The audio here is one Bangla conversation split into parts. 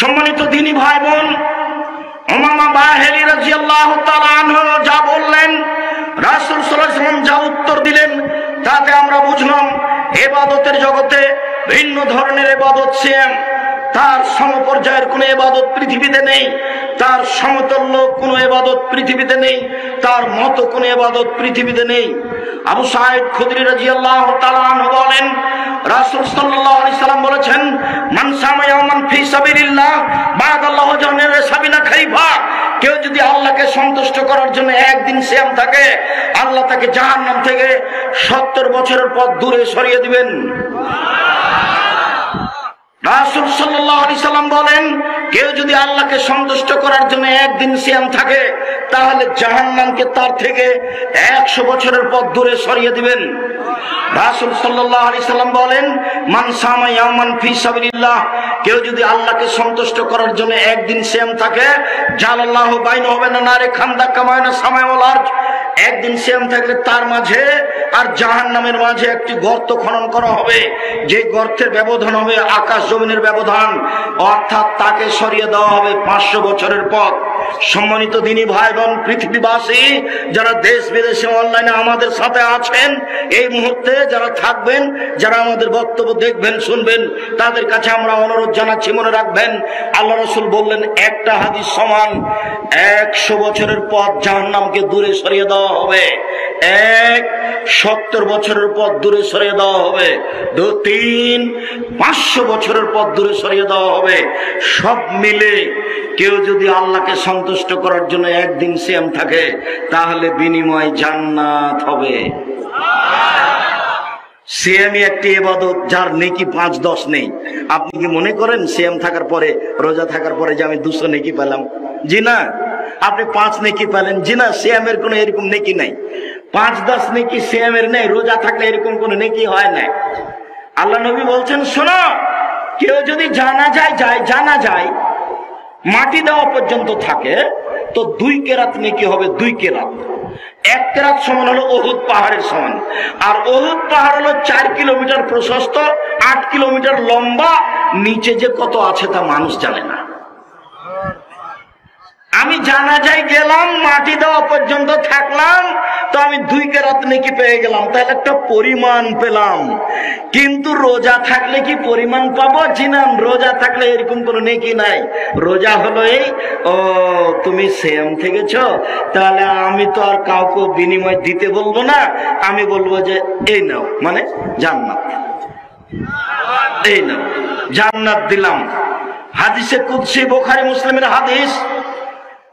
সম্মানিত দিনী ভাই বোন রাজিয়াল্লাহ যা বললেন, রাসূল ওয়াসাল্লাম যা উত্তর দিলেন, তাতে আমরা বুঝলাম এবাদতের জগতে ভিন্ন ধরনের এবাদত সিয়াম তার সমপর্যায়ের কোনো এবাদত পৃথিবীতে নেই, তার সমতল্য কোনো এবাদত পৃথিবীতে নেই, তার মতো কোনো এবাদত পৃথিবীতে নেই। আবু সাহেব খুদরি রাদিয়াল্লাহু তাআলা বলেন, রাসূল আলাইহি সাল্লাম বলেছেন, মান সামা ফি কেউ যদি আল্লাহকে সন্তুষ্ট করার জন্য একদিন শ্যাম থাকে, আল্লাহ তাকে জাহান্নাম থেকে সত্তর বছরের পর দূরে সরিয়ে দিবেন। রাসুল সাল্লাম বলেন কেউ যদি আল্লাহকে সন্তুষ্ট করার জন্য একদিন সিয়াম থাকে, তাহলে জাহান্নামকে তার থেকে একশো বছরের পর দূরে সরিয়ে দিবেন। রাসুল সাল্লাম বলেন, মান সামাইয়ামান ফি সাবিলিল্লাহ কেউ যদি আল্লাহকে সন্তুষ্ট করার জন্য একদিন সিয়াম থাকে, জালাল্লাহ বাইন হবে না নারে খান্দা কামায় না আর্জ, একদিন সিয়াম থাকলে তার মাঝে আর জাহান নামের মাঝে একটি গর্ত খনন করা হবে। যে গর্তের ব্যবধান হবে আকাশ জমিনের ব্যবধান। অর্থাৎ তাকে সরিয়ে দেওয়া হবে পাঁচশো বছরের পথ। সম্মানিত দিনী ভাই বোন পৃথিবীবাসী, যারা দেশ বিদেশে অনলাইনে আমাদের সাথে আছেন, এই মুহূর্তে যারা থাকবেন, যারা আমাদের বক্তব্য দেখবেন, শুনবেন, তাদের কাছে আমরা অনুরোধ জানাচ্ছি, মনে রাখবেন, আল্লাহ রসুল বললেন, একটা হাদিস সমান, একশো বছরের পথ জাহান্নামকে দূরে সরিয়ে দেওয়া হবে। এক, সত্তর বছরের পথ দূরে সরিয়ে দেওয়া হবে। দু, তিন, পাঁচশো বছরের পথ দূরে সরিয়ে দেওয়া হবে। সব মিলে কেউ যদি আল্লাহকে সন্তুষ্ট করার জন্য একদিন সিয়াম থাকে, তাহলে বিনিময় জান্নাত হবে। সিএমই একটি এবাদত যার নেকি পাঁচ, দশ নেই। আপনি কি মনে করেন সিএম থাকার পরে, রোজা থাকার পরে যে আমি দুশো নেকি পেলাম? জি না। আপনি পাঁচ নেকি পেলেন। জি না সিএমের কোনো এরকম নেকি নাই। পাঁচ দশ নেকি সিএমের নেই, রোজা থাকলে এরকম কোনো নেকি হয় না আল্লাহ নবী বলছেন, শোনো, কেউ যদি জানা যায় যায়, জানা যায়, মাটি দেওয়া পর্যন্ত থাকে, তো দুই কেরাত নেকি হবে দুই কেরাত। এক কেরাত সমান হলো অহুদ পাহাড়ের সমান। আর অহুদ পাহাড় হলো চার কিলোমিটার প্রশস্ত, আট কিলোমিটার লম্বা, নিচে যে কত আছে তা মানুষ জানে না। আমি জানা যাই গেলাম, মাটি দেওয়া পর্যন্ত থাকলাম, তো আমি দুই কেরাত নেকি পেয়ে গেলাম, তাহলে একটা পরিমাণ পেলাম। কিন্তু রোজা থাকলে কি পরিমাণ পাবো? জিনাম রোজা থাকলে এরকম কোনো নেকি নাই। রোজা হলো এই, ও, তুমি সেম থেকেছ, তাহলে আমি তো আর কাউকে বিনিময় দিতে বলব না, আমি বলব যে এই নাও মানে জান্নাত। এই নাও, জান্নাত দিলাম। হাদিসে কুদ্সি, বোখারি, মুসলিমের হাদিস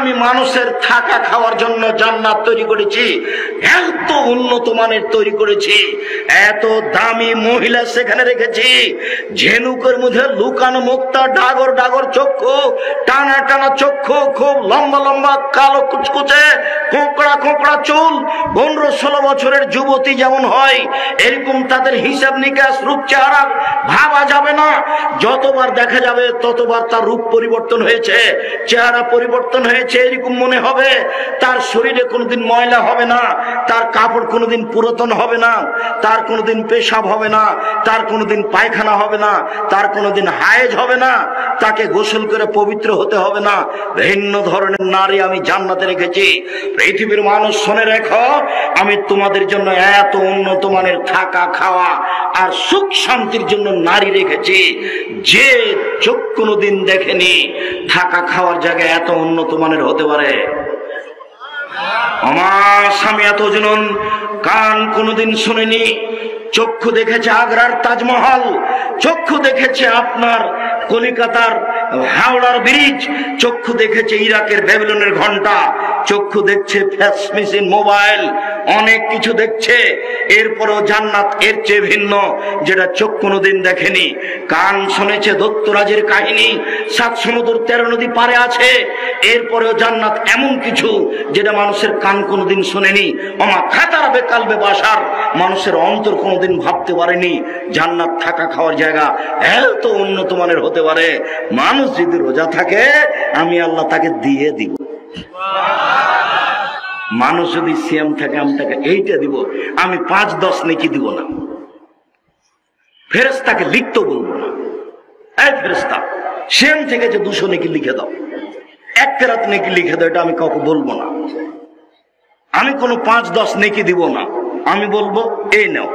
আমি মানুষের থাকা খাওয়ার জন্য জান্নাত তৈরি করেছি। এত উন্নত মানের তৈরি করেছি। এত দামি মহিলা সেখানে রেখেছি। ঝেনুকের মধ্যে লুকানো মুক্তা, ডাগর ডাগর চক্ষু, টানা টানা চক্ষু, খুব লম্বা লম্বা, কালো কুচকুচে কোঁকড়া কোঁকড়া চুল। পনেরো, ষোলো বছরের যুবতী যেমন হয়, এরকম তাদের হিসাব নিকাশ, রূপ চেহারা ভাবা যাবে না। যতবার দেখা যাবে, ততবার তার রূপ পরিবর্তন হয়েছে, চেহারা পরিবর্তন হয়েছে। এরকম মনে হবে, তার শরীরে কোনোদিন ময়লা হবে না, তার কাপড় কোনোদিন পুরাতন হবে না, তার কোনোদিন পেশাব হবে না, তার কোনোদিন পায়খানা হবে না, তার কোনোদিন হায়েজ হবে না, তাকে গোসল করে পবিত্র হতে হবে না। ভিন্ন ধরনের নারী আমি জান্নাতে রেখেছি। পৃথিবীর মানুষ শুনে রেখো, আমি তোমাদের জন্য এত উন্নত মানের থাকা, খাওয়া আর সুখ শান্তির জন্য নারী রেখেছি। যে চোখ কোনোদিন দেখেনি, থাকা, খাওয়ার জায়গায় এত উন্নত মানের হতে পারে। আমার স্বামী এত জনন কান কোনোদিন শুনেনি। চক্ষু দেখেছে আগ্রার তাজমহল, চক্ষু দেখেছে আপনার কলিকাতার হাওড়ার ব্রিজ, চক্ষু দেখেছে ইরাকের ব্যাবিলনের ঘণ্টা চক্ষু দেখছে ফ্যাস মেশিন, মোবাইল, অনেক কিছু দেখছে। এরপরেও জান্নাত এর চেয়ে ভিন্ন, যেটা চোখ কোনোদিন দেখেনি। কান শুনেছে দত্তরাজের কাহিনী, সাত সমুদ্র তেরো নদী পারে আছে। এরপরেও জান্নাত এমন কিছু, যেটা মানুষের কান কোনোদিন শোনেনি। অমা খাতার বেকালবে বাসার, মানুষের অন্তর কোনোদিন ভাবতে পারেনি, জান্নাত থাকা খাওয়ার জায়গা। এত উন্নত মানের হতে পারে। মানুষ যদি রোজা থাকে, আমি আল্লাহ তাকে দিয়ে দিব। মানুষ যদি সিএম থাকে, আমি তাকে এইটা দিব, আমি পাঁচ দশ নেকি দিব না। ফেরেস্তাকে লিখতেও বলব না। এই ফেরেস্তা সিএম থেকে যে দুশো নেকি লিখে দাও। এক কেরাত নেকি লিখে দাও, এটা আমি কাউকে বলব না। আমি কোনো পাঁচ দশ নেকি দিব না। আমি বলব, এই নাও।